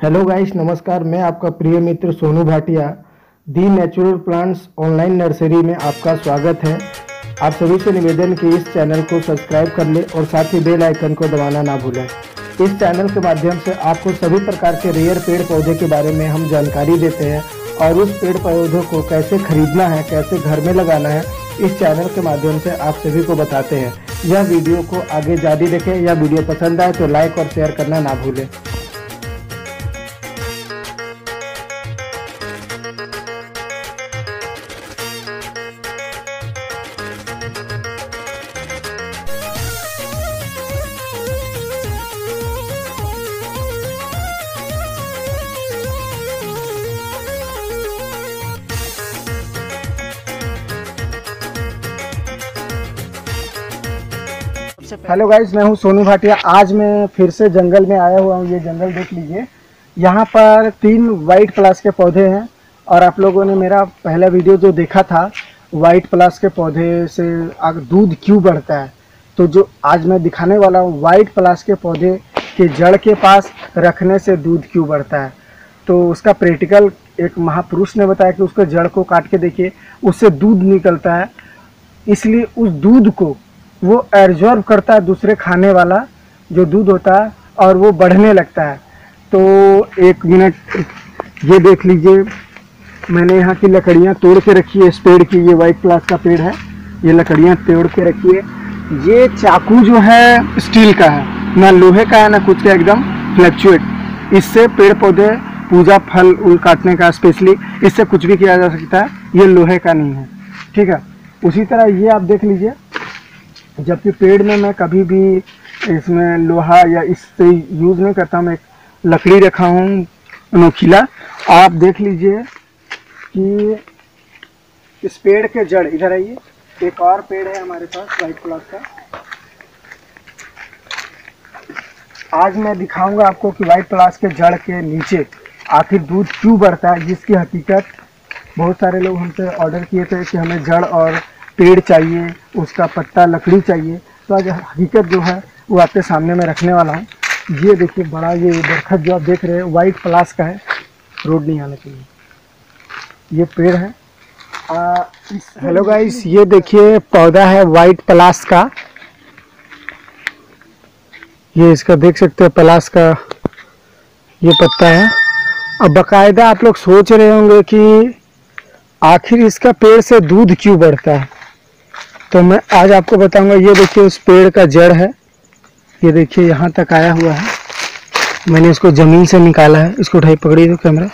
Hello guys नमस्कार, मैं आपका प्रिय मित्र Sonu Bhatia the natural plants online nursery में आपका स्वागत है। आप सभी से निवेदन कि इस चैनल को सब्सक्राइब कर लें और साथ ही बेल आइकन को दबाना ना भूलें। इस चैनल के माध्यम से आपको सभी प्रकार के रेयर पेड़ पौधे के बारे में हम जानकारी देते हैं और उस पेड़ पौधों को कैसे खरीदना है, कैसे घर में लगाना है, इस चैनल के माध्यम से आप सभी को बताते हैं। यह वीडियो को आगे जारी रखें, यह वीडियो पसंद आए तो लाइक और शेयर करना ना भूलें। हेलो गाइस मैं हूँ सोनू भाटिया। आज मैं फिर से जंगल में आया हुआ हूँ। ये जंगल देख लीजिए। यहाँ पर तीन वाइट प्लास के पौधे हैं और आप लोगों ने मेरा पहला वीडियो जो देखा था वाइट प्लास के पौधे से अगर दूध क्यों बढ़ता है? तो जो आज मैं दिखाने वाला हूँ वाइट प्लास के पौधे के जड़ के पास रखने से दूध क्यों बढ़ता है? तो उसका प्रैक्टिकल एक महापुरुष ने बताया कि उसके जड़ को काट के देखिए, उससे दूध निकलता है। इसलिए उस दूध को वो एब्जॉर्व करता है दूसरे खाने वाला, जो दूध होता है, और वो बढ़ने लगता है। तो एक मिनट, ये देख लीजिए। मैंने यहाँ की लकड़ियाँ तोड़ के रखी है, इस पेड़ की, ये वाइट क्लास का पेड़ है। ये लकड़ियाँ तोड़ के रखी है। ये चाकू जो है स्टील का है। ना लोहे का है, ना कुछ का, एकदम फ्लैक्चुएट इससे पेड़ पौधे पूजा फल, उल काटने का स्पेशली इससे कुछ भी किया जा सकता है। ये लोहे का नहीं है। ठीक है। उसी तरह ये आप देख लीजिए। जबकि पेड़ में मैं कभी भी इसमें लोहा या इससे यूज़ नहीं करता, मैं लकड़ी रखा हूँ नोखीला आप देख लीजिए कि इस पेड़ के जड़, इधर आइए। एक और पेड़ है हमारे पास वाइट प्लॉट का। आज मैं दिखाऊँगा आपको कि वाइट प्लास के जड़ के नीचे आखिर दूध क्यों बढ़ता है, जिसकी हकीकत बहुत सारे लोग हमसे ऑर्डर किए थे कि हमें जड़ और पेड़ चाहिए, उसका पत्ता, लकड़ी चाहिए तो आज हकीकत जो है, वो आपके सामने में रखने वाला हूँ। ये देखिए, बड़ा ये दरखत जो आप देख रहे हैं वाइट प्लास का है, रोड नहीं आने के लिए। ये पेड़ है। हेलो गाइस ये देखिए, पौधा है वाइट प्लास का। ये इसका देख सकते हैं प्लास का ये पत्ता है। अब बकायदा आप लोग सोच रहे होंगे कि आखिर इसका पेड़ से दूध क्यों बढ़ता है? तो मैं आज आपको बताऊँगा, ये देखिए उस पेड़ का जड़ है। ये देखिए यहाँ तक आया हुआ है। मैंने इसको ज़मीन से निकाला है। इसको उठाई, पकड़ी दो कैमरा।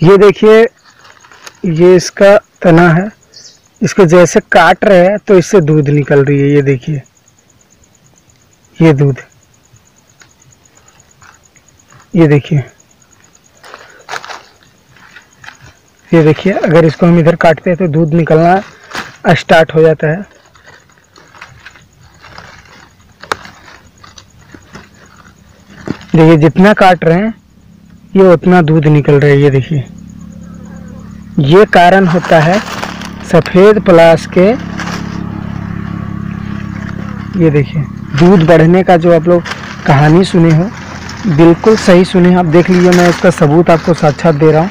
ये देखिए, ये इसका तना है। इसको जैसे काट रहे हैं तो इससे दूध निकल रही है। ये देखिए, ये दूध। ये देखिए। ये देखिए, अगर इसको हम इधर काटते हैं तो दूध निकलना स्टार्ट हो जाता है। देखिए, जितना काट रहे हैं, ये उतना दूध निकल रहा है, ये देखिए। ये कारण होता है सफ़ेद प्लास के, ये देखिए, दूध बढ़ने का जो आप लोग कहानी सुने हो, बिल्कुल सही सुने आप देख लीजिए, मैं इसका सबूत आपको साक्षात दे रहा हूँ।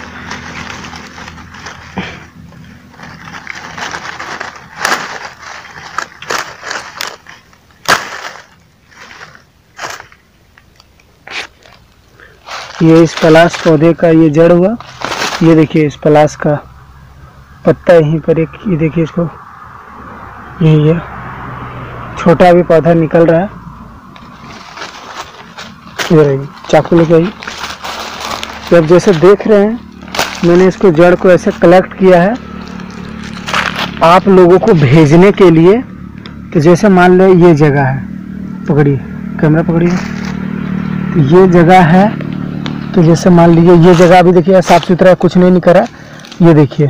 ये इस पलाश पौधे का ये जड़ हुआ। ये देखिए इस पलाश का पत्ता यहीं पर एक, ये देखिए इसको। यही है छोटा भी पौधा निकल रहा है। इधर चाकू लेके आई तो जैसे देख रहे हैं, मैंने इसको जड़ को ऐसे कलेक्ट किया है आप लोगों को भेजने के लिए। तो जैसे मान लो ये जगह है, पकड़िए कैमरा पकड़िए। तो ये जगह है तो जैसे मान लीजिए, ये जगह भी देखिए, साफ़ सुथरा कुछ नहीं निकला। ये देखिए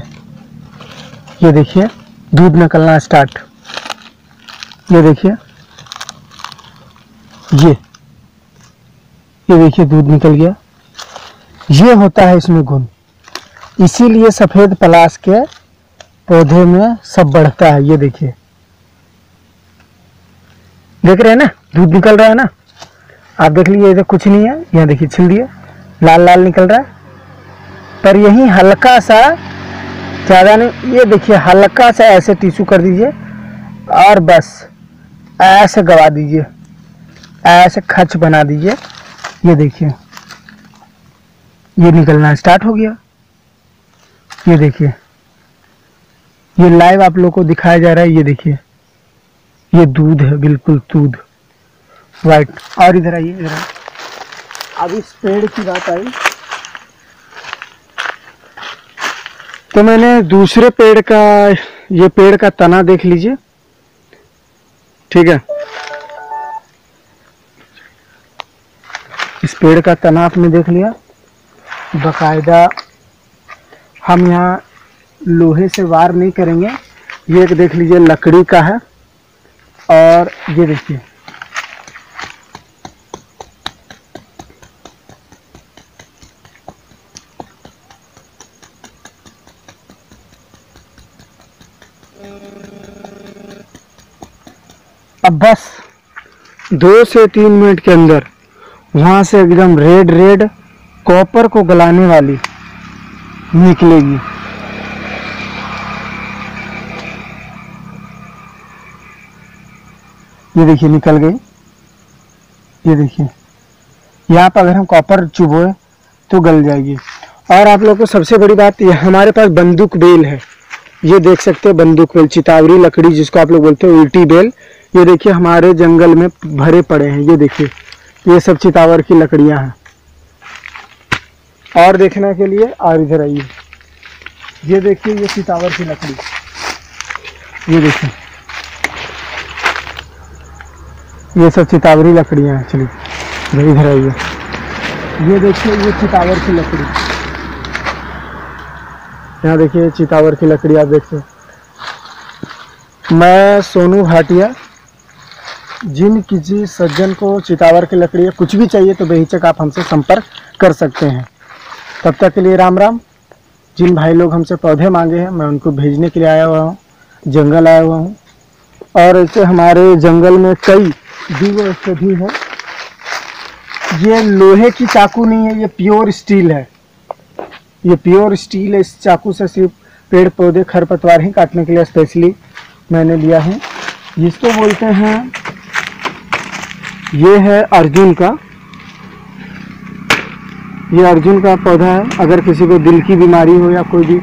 ये देखिए दूध निकलना स्टार्ट ये देखिए, ये ये देखिए दूध निकल गया। ये होता है इसमें गुण। इसीलिए सफ़ेद पलाश के पौधे में सब बढ़ता है। ये देखिए, देख रहे हैं ना? दूध निकल रहा है ना? आप देख लीजिए, इधर कुछ नहीं है, यहाँ देखिए, छिल दिया। लाल लाल निकल रहा है। पर यही हल्का सा, ज़्यादा नहीं, ये देखिए हल्का सा ऐसे टिश्यू कर दीजिए और बस, ऐसे गवा दीजिए, ऐसे खच बना दीजिए। ये देखिए, ये निकलना स्टार्ट हो गया। ये देखिए, ये लाइव आप लोग को दिखाया जा रहा है, ये देखिए, ये दूध है, बिल्कुल दूध। वाइट और इधर आइए, इधर अब इस पेड़ की बात आई। तो मैंने दूसरे पेड़ का, ये पेड़ का तना देख लीजिए। ठीक है। इस पेड़ का तना आपने देख लिया। बकायदा हम यहाँ लोहे से वार नहीं करेंगे। ये एक देख लीजिए, लकड़ी का है। और ये देखिए। अब बस दो से तीन मिनट के अंदर वहाँ से एकदम रेड रेड कॉपर को गलाने वाली निकलेगी। ये देखिए, निकल गई। ये देखिए, यहाँ पर अगर हम कॉपर चुभोए तो गल जाएगी। और आप लोग को सबसे बड़ी बात, ये हमारे पास बंदूक बेल है। ये देख सकते हैं, बंदूक बेल, चितावरी लकड़ी जिसको आप लोग बोलते हैं, उल्टी बेल। ये देखिए, हमारे जंगल में भरे पड़े हैं। ये देखिए, ये सब चितावर की लकड़ियाँ हैं। और देखने के लिए और इधर आइए। ये देखिए, ये चितावर की लकड़ी। ये देखिए। ये सब चितावरी लकड़ियाँ हैं, चलिए। इधर आइए। ये देखिए, ये चितावर की लकड़ी। यहाँ देखिए चितावर की लकड़ी, आप देखते मैं, सोनू भाटिया जिन किसी सज्जन को चितावर की लकड़ी या कुछ भी चाहिए तो बेहिचक आप हमसे संपर्क कर सकते हैं। तब तक के लिए राम राम। जिन भाई लोग हमसे पौधे मांगे हैं, मैं उनको भेजने के लिए आया हुआ हूँ, जंगल आया हुआ हूँ। और ऐसे हमारे जंगल में कई जीव औषधि है। ये लोहे की चाकू नहीं है, ये प्योर स्टील है। ये प्योर स्टील है, इस चाकू से सिर्फ़ पेड़ पौधे खरपतवार ही काटने के लिए स्पेशली मैंने लिया है। जिसको बोलते हैं ये है अर्जुन का। ये अर्जुन का पौधा है। अगर किसी को दिल की बीमारी हो या कोई भी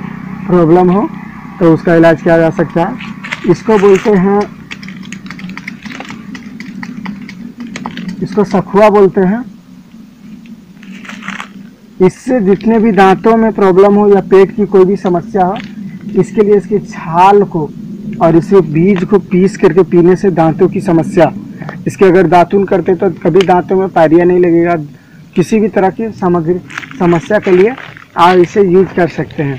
प्रॉब्लम हो तो उसका इलाज किया जा सकता है। इसको बोलते हैं इसको सखुआ बोलते हैं। इससे जितने भी दांतों में प्रॉब्लम हो या पेट की कोई भी समस्या हो, इसके लिए इसकी छाल को और इसे बीज को पीस करके पीने से दांतों की समस्या इसके अगर दातुन करते तो कभी दांतों में पारिया नहीं लगेगा। किसी भी तरह की सामग्री समस्या के लिए आप इसे यूज़ कर सकते हैं।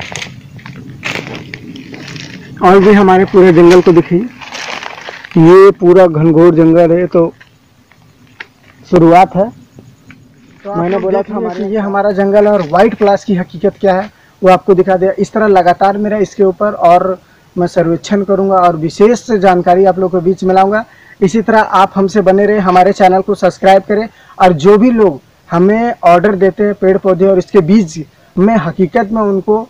और भी हमारे पूरे जंगल को देखिए ये पूरा घनघोर जंगल है तो शुरुआत है। तो मैंने बोला था हमारे ये हमारा जंगल है और व्हाइट प्लास की हकीकत क्या है वो आपको दिखा दिया। इस तरह लगातार मेरा इसके ऊपर और मैं सर्वेक्षण करूँगा और विशेष जानकारी आप लोग के बीच में लाऊँगा। इसी तरह आप हमसे बने रहे, हमारे चैनल को सब्सक्राइब करें और जो भी लोग हमें ऑर्डर देते हैं पेड़ पौधे और इसके बीज, में हकीकत में उनको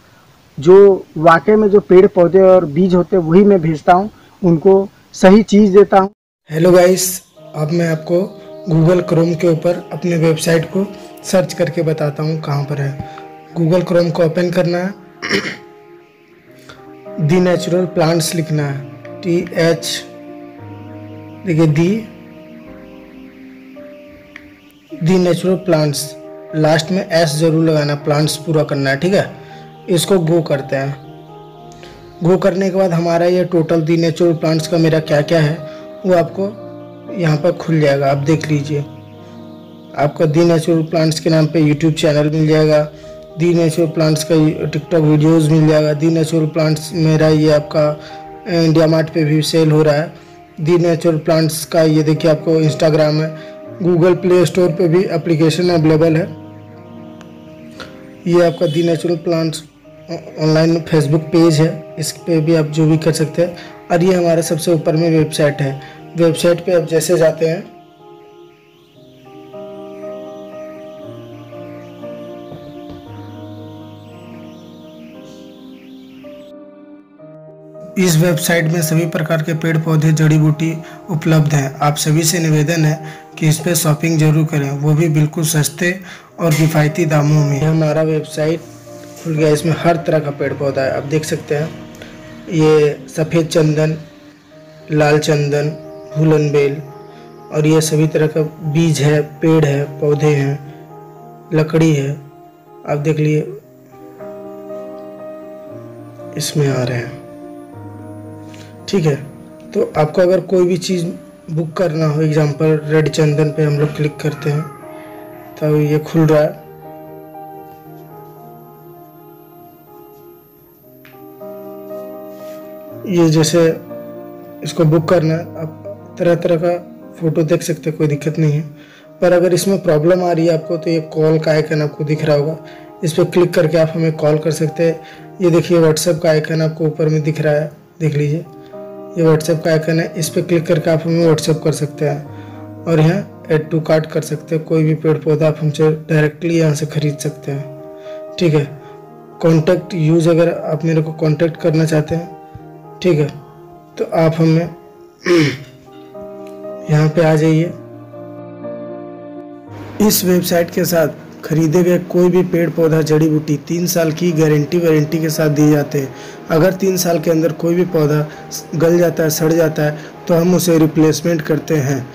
जो वाकई में जो पेड़ पौधे और बीज होते हैं, वही मैं भेजता हूँ, उनको सही चीज़ देता हूँ। हेलो गाइस अब मैं आपको गूगल क्रोम के ऊपर अपने वेबसाइट को सर्च करके बताता हूँ कहाँ पर है। गूगल क्रोम को ओपन करना है। दी नेचुरल प्लांट्स लिखना है। टी एच देखिए, the the natural plants last में एस ज़रूर लगाना प्लांट्स पूरा करना है, ठीक है? इसको गो करते हैं। गो करने के बाद हमारा ये टोटल दी नेचुरल प्लांट्स का मेरा क्या क्या है, वो आपको यहाँ पर खुल जाएगा, आप देख लीजिए। आपका दी नेचुरल प्लांट्स के नाम पे यूट्यूब चैनल मिल जाएगा, दी नेचुरल प्लांट्स का टिकटॉक वीडियोस मिल जाएगा, दी नेचुरल प्लांट्स मेरा ये आपका इंडिया मार्ट पे भी सेल हो रहा है। दी नेचुरल प्लांट्स का, ये देखिए आपको इंस्टाग्राम है गूगल प्ले स्टोर पे भी एप्लीकेशन अवेलेबल है। ये आपका the natural plants online Facebook page है, इस पे भी आप जो भी कर सकते हैं। और ये हमारा सबसे ऊपर में वेबसाइट है। वेबसाइट पे आप जैसे जाते हैं इस वेबसाइट में सभी प्रकार के पेड़ पौधे, जड़ी बूटी उपलब्ध हैं। आप सभी से निवेदन है कि इस पर शॉपिंग ज़रूर करें। वो भी बिल्कुल सस्ते और किफ़ायती दामों में। हमारा वेबसाइट खुल गया। इसमें हर तरह का पेड़ पौधा है। आप देख सकते हैं, ये सफ़ेद चंदन, लाल चंदन, हुलन बेल और ये सभी तरह का बीज है, पेड़ है, पौधे हैं, लकड़ी है। आप देख लिए, इसमें आ रहे हैं। ठीक है? तो आपको अगर कोई भी चीज़ बुक करना हो एग्जांपल रेड चंदन पे हम लोग क्लिक करते हैं तो ये खुल रहा है। ये जैसे इसको बुक करना है, आप तरह तरह का फ़ोटो देख सकते हैं, कोई दिक्कत नहीं है। पर अगर इसमें प्रॉब्लम आ रही है आपको तो ये कॉल का आइकन आपको दिख रहा होगा। इस पर क्लिक करके आप हमें कॉल कर सकते हैं। ये देखिए व्हाट्सएप का आइकन आपको ऊपर में दिख रहा है, देख लीजिए। ये व्हाट्सएप का आइकन है। इस पर क्लिक करके आप हमें व्हाट्सएप कर सकते हैं। और यहाँ एड टू कार्ट कर सकते हैं। कोई भी पेड़ पौधा आप हमसे डायरेक्टली यहाँ से ख़रीद सकते हैं। ठीक है? कॉन्टैक्ट यूज़ अगर आप मेरे को कॉन्टैक्ट करना चाहते हैं, ठीक है? तो आप हमें यहाँ पे आ जाइए। इस वेबसाइट के साथ खरीदे गए कोई भी पेड़ पौधा जड़ी बूटी तीन साल की गारंटी वारंटी के साथ दिए जाते हैं। अगर तीन साल के अंदर कोई भी पौधा गल जाता है सड़ जाता है तो हम उसे रिप्लेसमेंट करते हैं।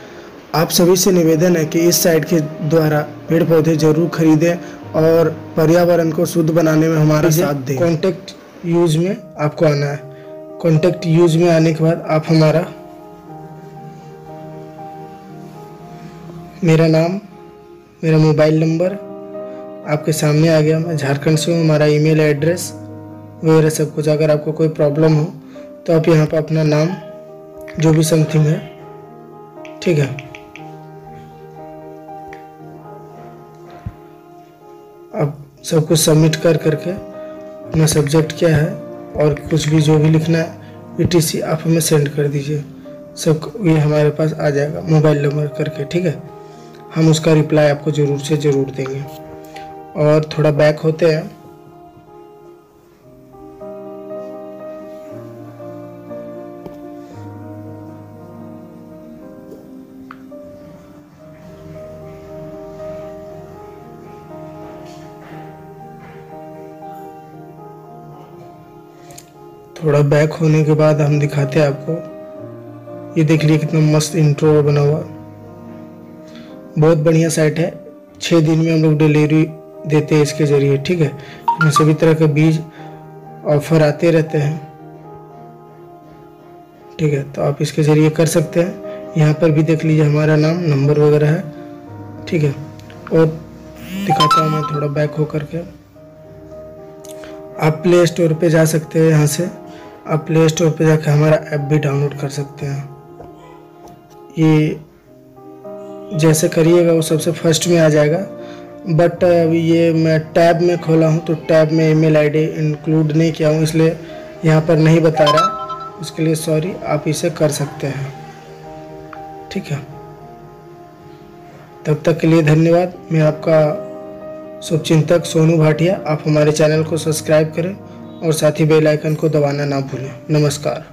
आप सभी से निवेदन है कि इस साइट के द्वारा पेड़ पौधे ज़रूर खरीदें और पर्यावरण को शुद्ध बनाने में हमारा साथ दें। कॉन्टेक्ट यूज़ में आपको आना है। कॉन्टेक्ट यूज़ में आने के बाद आप हमारा मेरा नाम मेरा मोबाइल नंबर आपके सामने आ गया मैं झारखंड से हूँ, हमारा ईमेल एड्रेस वगैरह सब कुछ। अगर आपको कोई प्रॉब्लम हो तो आप यहाँ पर अपना नाम, जो भी समथिंग है, ठीक है? अब सब कुछ सबमिट कर करके अपना सब्जेक्ट क्या है, और कुछ भी जो भी लिखना है ई आप हमें सेंड कर दीजिए। सब ये हमारे पास आ जाएगा मोबाइल नंबर करके, ठीक है? हम उसका रिप्लाई आपको ज़रूर से ज़रूर देंगे। और थोड़ा बैक होते हैं। थोड़ा बैक होने के बाद हम दिखाते हैं आपको। ये देख लिए कितना मस्त इंट्रो बना हुआ। बहुत बढ़िया साइट है। छः दिन में हम लोग डिलीवरी देते हैं इसके ज़रिए, ठीक है? इसमें सभी तरह के बीज ऑफ़र आते रहते हैं। ठीक है तो आप इसके ज़रिए कर सकते हैं। यहाँ पर भी देख लीजिए हमारा नाम, नंबर वगैरह है, ठीक है? और दिखाता हूँ मैं थोड़ा बैक हो करके आप प्ले स्टोर पे जा सकते हैं यहाँ से। आप प्ले स्टोर पे जाकर हमारा ऐप भी डाउनलोड कर सकते हैं। ये जैसे करिएगा, वो सबसे फ़र्स्ट में आ जाएगा। बट अभी ये मैं टैब में खोला हूँ तो टैब में ईमेल आईडी इंक्लूड नहीं किया हूँ, इसलिए यहाँ पर नहीं बता रहा। उसके लिए सॉरी आप इसे कर सकते हैं। ठीक है? तब तक के लिए धन्यवाद। मैं आपका शुभचिंतक सोनू भाटिया, आप हमारे चैनल को सब्सक्राइब करें और साथ ही बेल आइकन को दबाना ना भूलें। नमस्कार।